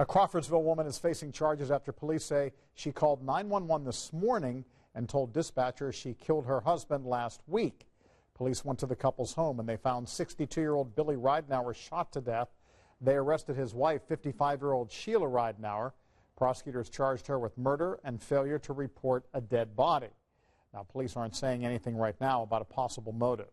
A Crawfordsville woman is facing charges after police say she called 911 this morning and told dispatchers she killed her husband last week. Police went to the couple's home and they found 62-year-old Billy Ridenauer shot to death. They arrested his wife, 55-year-old Sheila Ridenauer. Prosecutors charged her with murder and failure to report a dead body. Now, police aren't saying anything right now about a possible motive.